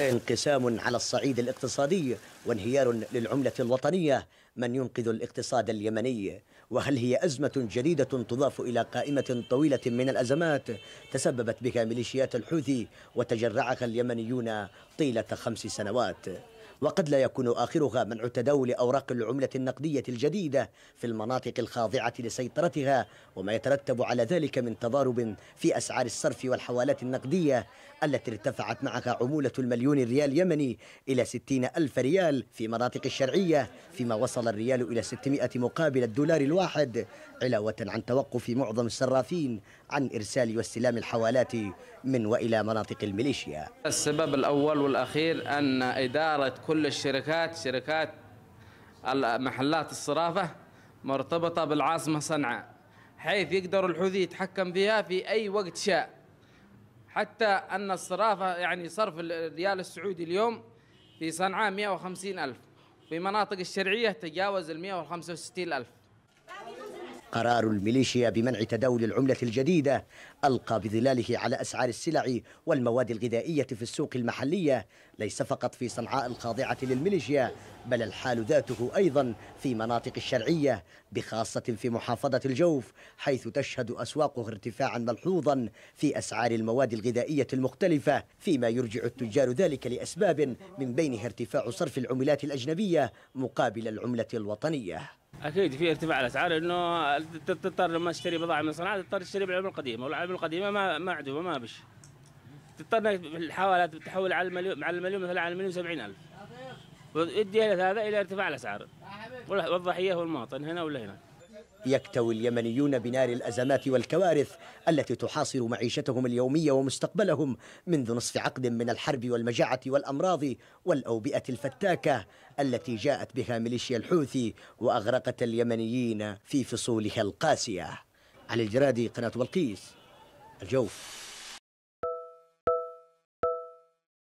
انقسام على الصعيد الاقتصادي وانهيار للعملة الوطنية. من ينقذ الاقتصاد اليمني؟ وهل هي أزمة جديدة تضاف إلى قائمة طويلة من الأزمات؟ تسببت بها ميليشيات الحوثي وتجرعها اليمنيون طيلة خمس سنوات. وقد لا يكون آخرها منع تداول أوراق العملة النقدية الجديدة في المناطق الخاضعة لسيطرتها وما يترتب على ذلك من تضارب في أسعار الصرف والحوالات النقدية التي ارتفعت معها عمولة المليون ريال يمني إلى ستين ألف ريال في مناطق الشرعية فيما وصل الريال إلى 600 مقابل الدولار الواحد علاوة عن توقف معظم الصرافين عن إرسال واستلام الحوالات من وإلى مناطق الميليشيا. السبب الأول والأخير أن إدارة كل الشركات شركات محلات الصرافة مرتبطة بالعاصمة صنعاء حيث يقدر الحوثي يتحكم فيها في أي وقت شاء. حتى أن الصرافة يعني صرف الريال السعودي اليوم في صنعاء 150 ألف في مناطق الشرعية تجاوز ال 165 ألف. قرار الميليشيا بمنع تداول العملة الجديدة ألقى بظلاله على أسعار السلع والمواد الغذائية في السوق المحلية. ليس فقط في صنعاء الخاضعة للميليشيا بل الحال ذاته أيضا في مناطق الشرعية بخاصة في محافظة الجوف حيث تشهد أسواقها ارتفاعا ملحوظا في أسعار المواد الغذائية المختلفة فيما يرجع التجار ذلك لأسباب من بينها ارتفاع صرف العملات الأجنبية مقابل العملة الوطنية. أكيد في ارتفاع الأسعار إنه تضطر لما تشتري بضاعة من صنعاء تضطر تشتري بالعمله القديمه والعمله القديمة ما ما عندهم ما بش. تضطر الحوالات تحول على المليون على المليون مثلا على المليون 70000 ويدي هذا إلى ارتفاع الأسعار. والضحيه هو المواطن هنا ولا هنا. يكتوي اليمنيون بنار الأزمات والكوارث التي تحاصر معيشتهم اليومية ومستقبلهم منذ نصف عقد من الحرب والمجاعة والأمراض والأوبئة الفتاكة التي جاءت بها ميليشيا الحوثي وأغرقت اليمنيين في فصولها القاسية. علي الجرادي قناة بلقيس الجوف.